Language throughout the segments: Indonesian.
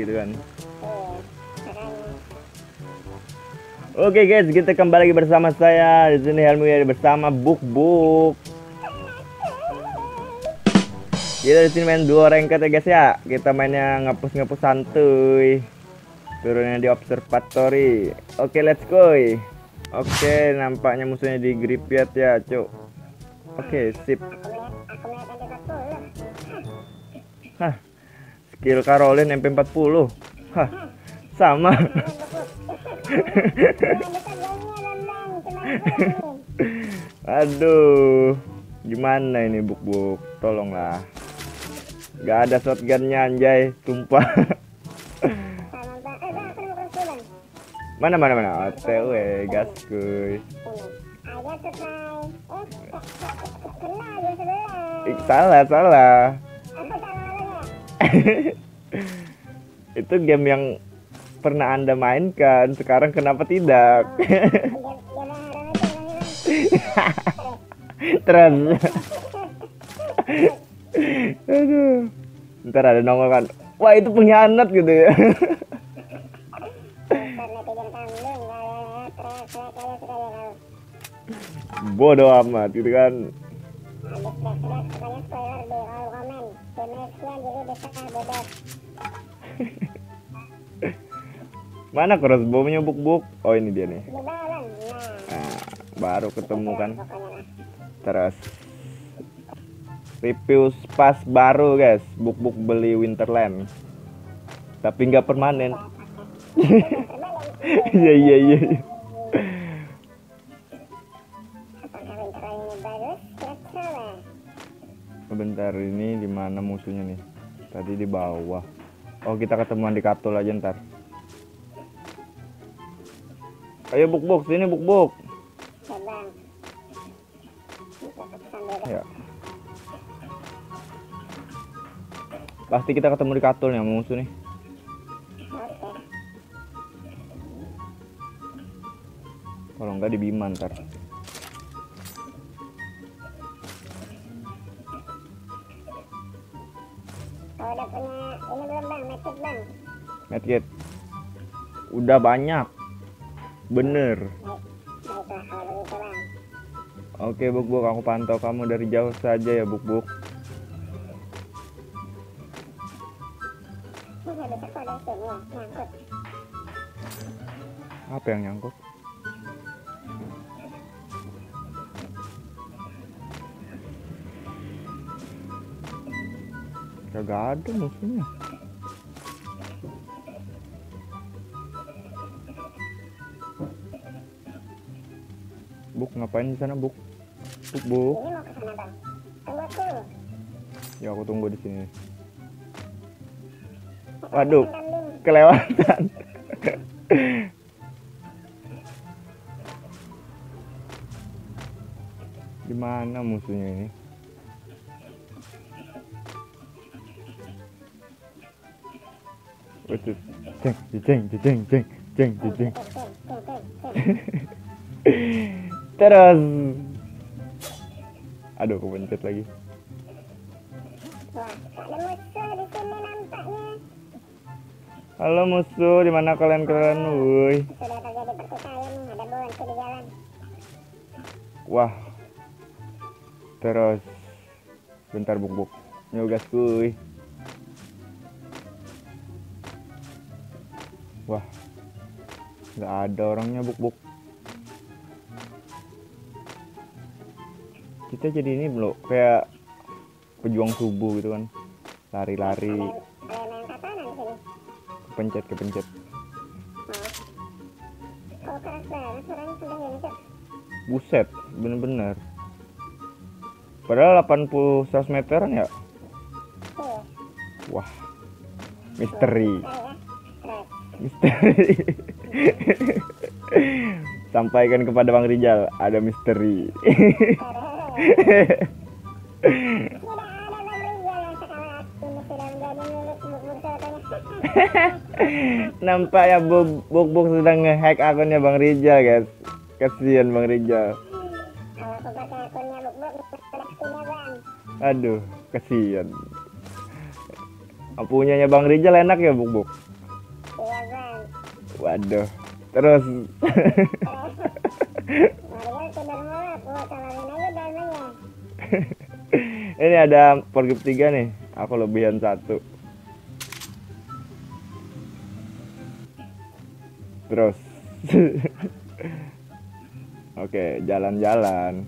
gitu kan. Makanya. Oke guys, kita kembali lagi bersama saya di sini Helmi ya bersama Buk Buk. Kita di sini main duo ranked ya guys ya. Kita mainnya ngapus ngapus santuy. Turunnya di observatory. Oke, let's go. Oke, nampaknya musuhnya di graveyard ya, cuk. Oke, sip. Skill Caroline MP40. Hah. Sama. Aduh. Gimana ini buk-buk? Tolonglah. Gak ada shotgunnya anjay, tumpah. mana mana mana? OTW, gas kuy. Ih, salah, salah. Itu game yang pernah Anda mainkan, sekarang kenapa tidak? Terus. Aduh. Ntar ada nongol kan. Wah, itu pengkhianat gitu ya. Bodoh amat gitu kan. Mana crossbow-nya buk-buk? Oh, ini dia nih. Nah, baru ketemu kan. Terus review pas baru guys, buk-buk beli Winterland. Tapi nggak permanen. Iya iya iya. Bentar ini di mana musuhnya nih? Tadi di bawah. Oh kita ketemuan di katul aja ntar. Ayo buk-buk sini buk-buk. Ya. Pasti kita ketemu di nih sama musuh nih. Kalau enggak di Bima ntar. Udah banyak. Bener. Oke Buk Buk, aku pantau kamu dari jauh saja ya Buk Buk. Apa yang nyangkut? Kagak ada musuhnya. Buk ngapain di sana Buk? Buk Buk. Ini mau ke sana bang. Tunggu aku. Ya aku tunggu di sini. Waduh, kelewatan. Gimana musuhnya ini? Waduh, ceng, ceng, ceng, ceng, ceng, ceng, ceng. Terus, aduh, kepencet lagi. Halo musuh, di mana kalian kalian? Woi. Wah. Terus bentar buk buk. Nyogas kuy. Wah. nggak ada orangnya buk buk. Kita jadi ini belum kayak pejuang subuh gitu kan. Lari-lari, kepencet kepencet. Gini cok. Buset, bener-bener. Padahal 80 100 meteran ya. Iya. Wah. Misteri. Saya ya. Misteri. Sampaikan kepada Bang Rijal, ada misteri. Nampaknya Buk Buk, Buk sedang ngehack akunnya Bang Rijal, guys. Kasihan Bang Rijal. Aduh, kasihan. Punyanya Bang Rijal enak ya, Buk Buk? Iya, Waduh. Terus. ini ada pergip tiga nih. Aku lebihan satu. Terus. Oke, jalan-jalan.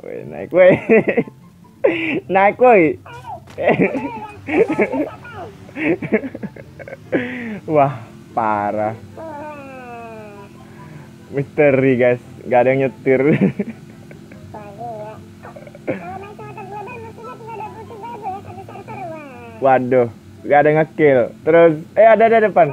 Woi, naik woi. naik woi. Wah, parah misteri guys. Nggak ada yang nyetir. Waduh nggak ada ngekill. Terus eh ada ada depan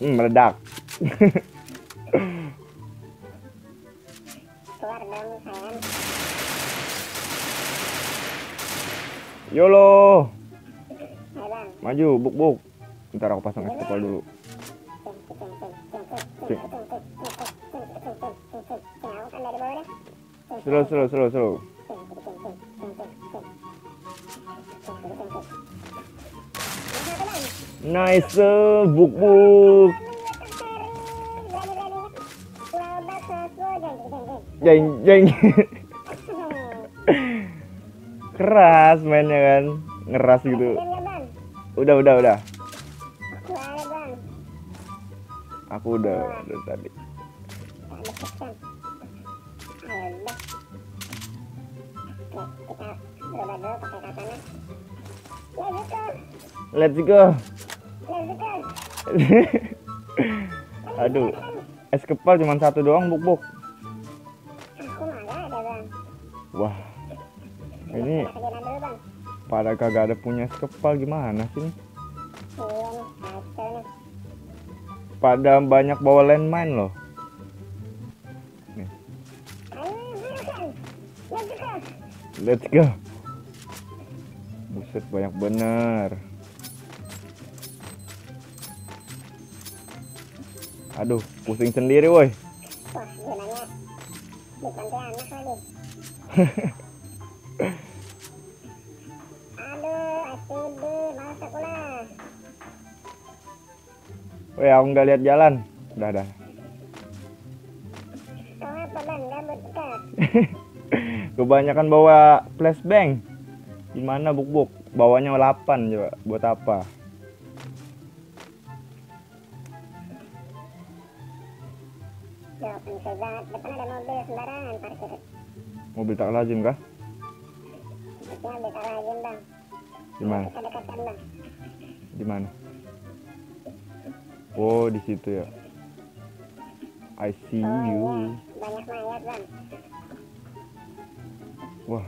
hmm, meledak. Keluar dong sayang. Yolo. Maju, buk buk. Ntar aku pasang estepol dulu. Slow, slow, slow, slow. Nice, eh, buk buk. Jeng, jeng. keras mainnya kan. Ngeras gitu. Udah udah udah. Aku udah udah tadi. Let's go. Aduh, es kepal cuma satu doang, buk buk. Wah ini pada kagak ada punya sekepal gimana sih Padam pada banyak bawa landmine loh. Let's go. Buset banyak bener. Aduh pusing sendiri woi. Wah, bukan anak. Woi, aku nggak lihat jalan. Udah, udah. Kebanyakan bawa flashbang. Gimana buk-buk? Bawanya 8 coba. Buat apa? mobil tak lazim kah? Mobil tak lazim bang. Di mana? Di mana? Oh, di situ ya. I see Oh iya, you. banyak mayat bang. Wah.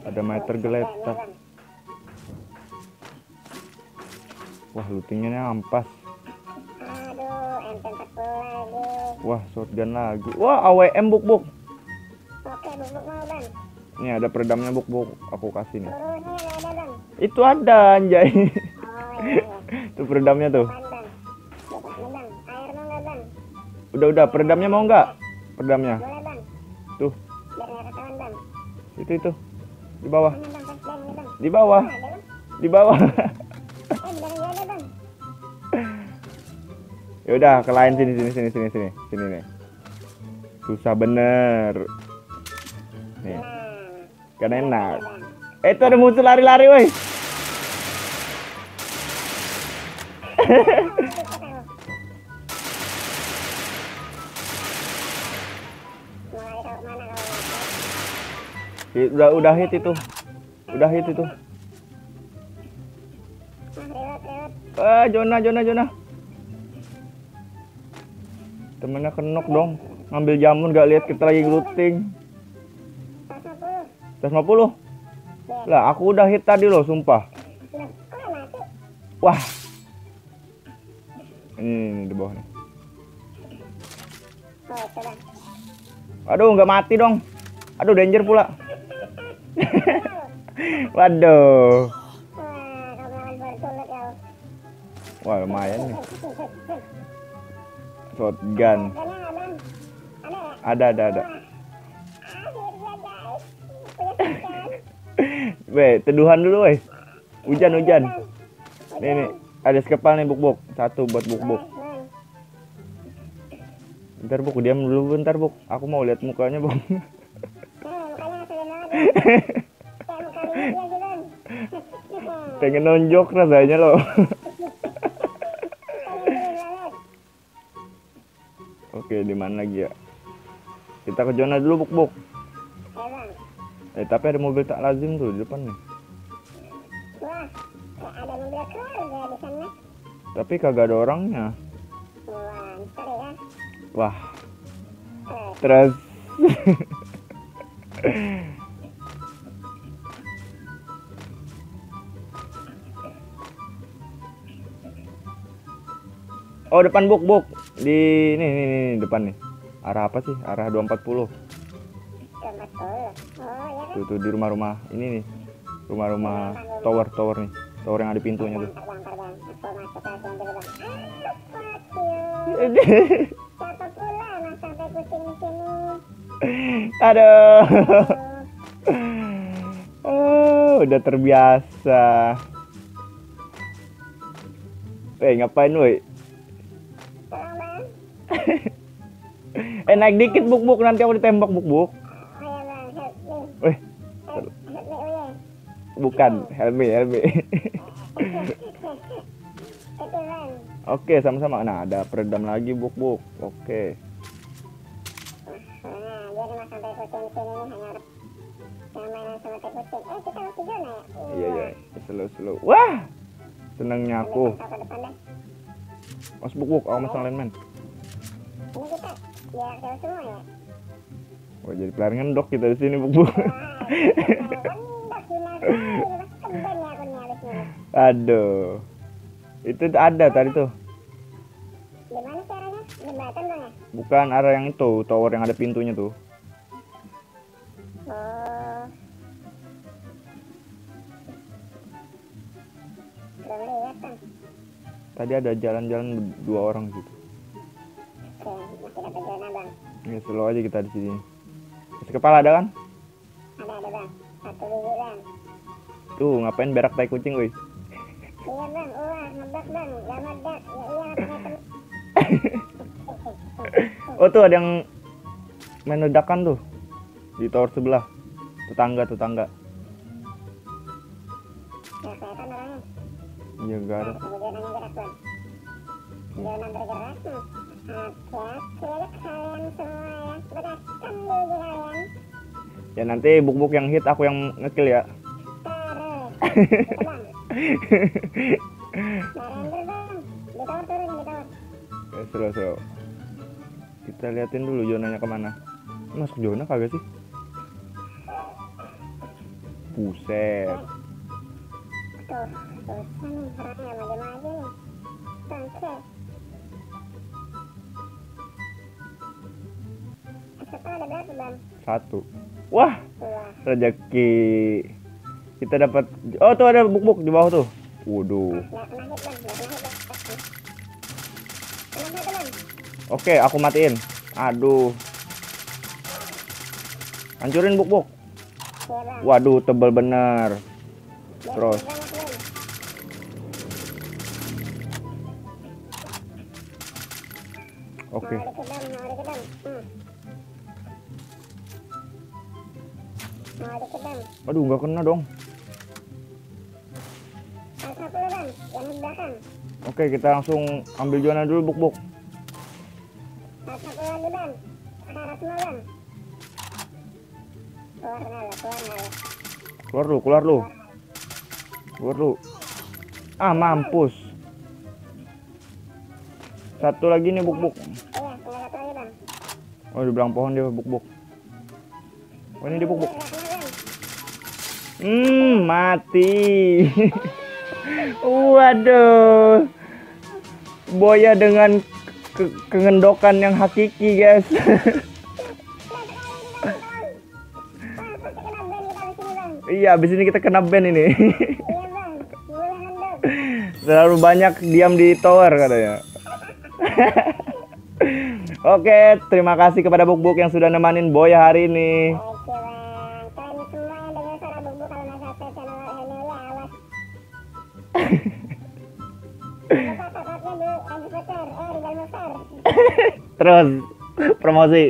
Ada meter Tuh, geletak. bang. Wah, lootingnya ampas. Aduh, MP40 lagi. Wah, shotgun lagi. Wah, AWM buk-buk. Oke, bubuk mau bang. Nih ada peredamnya buk-buk. Aku kasih nih. Ada bang. Itu ada anjay. Oh iya, iya. Itu peredamnya tuh. Udah udah peredamnya mau nggak? Peredamnya. Tuh, itu itu. Di bawah. Di bawah. Di bawah. Ya udah, ke lain sini sini sini sini sini. Sini nih. Susah bener. Nih, kan enak. Eh, itu ada musuh lari-lari, woi. Udah udah hit itu. Udah hit itu. Ah, Jona, Jona, Jona. Temennya kenok dong. Ngambil jamun gak lihat kita lagi looting. 150. 150. Lah, aku udah hit tadi loh, sumpah. Wah. Ini, ini di bawah nih. Aduh, nggak mati dong. Aduh, danger pula. Waduh. Wah, lumayan nih. shotgun. Ada? Ada ada. Weh, teduhan dulu weh. Hujan hujan. Nih nih, ada skepal nih buk buk. Satu buat buk buk. Bentar buk, diam dulu bentar buk. Aku mau lihat mukanya buk. Pengen nonjok rasanya banget. Oke, di mana lagi ya? Kita ke zona dulu buk buk. Eh tapi ada mobil tak lazim tuh di depan nih. Wah, ada mobil keluarga di sana. Tapi kagak ada orangnya. Wah, terus. oh depan buk buk di ini nih, nih, depan nih. Arah apa sih? Arah 240. tempat puluh. Oh, ya? Tuh, tuh di rumah-rumah ini nih. Rumah-rumah tower tower nih. Tower yang ada pintunya tuh. Aduh. Oh, Oh, udah terbiasa. Eh, ngapain woi? Eh, naik dikit buk-buk nanti aku ditembak. Oh me, oh ya. bukan. Itu bang. Oke, sama-sama. Nah, ada peredam lagi. Oke. Mas masih zona ya? Iya, iya. Slow-slow. Wah! Senengnya aku. Ambil ke depan deh. Mas buk-buk, aku masang landman. Ini kita biar jauh semua ya. Wah, jadi player ngendok kita di sini ya abis ini. Aduh. Itu ada tadi tuh. Gimana caranya? Jembatan bang ya? Bukan arah yang itu, tower yang ada pintunya tuh. Oh. Tadi ada jalan-jalan dua orang gitu. Ya, slow aja kita di sini. Masih kepala ada kan? Ada ada bang. Satu biji bang. Tuh, ngapain berak tai kucing, woi? Iya bang, wah ngebak bang. Gak meledak. Ya iya. Oh, tuh ada yang main ledakan tuh. Di tower sebelah. Tetangga, tetangga. Ya kelihatan orangnya. Iya, gak ada. Tunggu zonanya gerak bang. Zona bergerak semua ya. Kalian. Ya nanti buk-buk yang hit aku yang ngekill ya. Ya, seru, seru. Kita liatin dulu zonanya ke mana. Masuk zona kagak sih? Buset. Tuh, susah nih orangnya maju-maju nih. Bangke. Setelah ada berapa bang? Satu. Wah, Wah, rezeki. Kita dapat Oh, tuh ada buk-buk di bawah tuh. Waduh. Oke, aku matiin. Aduh. Hancurin buk-buk. Iya. Waduh, tebel bener. Terus. Oke. Mau bang. Bang. Aduh, nggak kena dong. Pula bang, yang di belakang. Oke, kita langsung ambil zona dulu lagi bang. Semua bang. Keluar keluar. Keluar lu, keluar lu. Keluar lu. Ah, mampus. Satu lagi nih. Iya, satu lagi bang. Oh, di belakang pohon dia buk-buk. Oh, ini dia. Nggak kena bang. Hmm, mati. Waduh. Boya dengan ke- kengendokan yang hakiki, guys. Iya, abis ini kita kena ban ini. Terlalu banyak diam di tower katanya. Oke, terima kasih kepada Buk Buk yang sudah nemanin Boy hari ini. Eh Rizal besar. Terus promosi.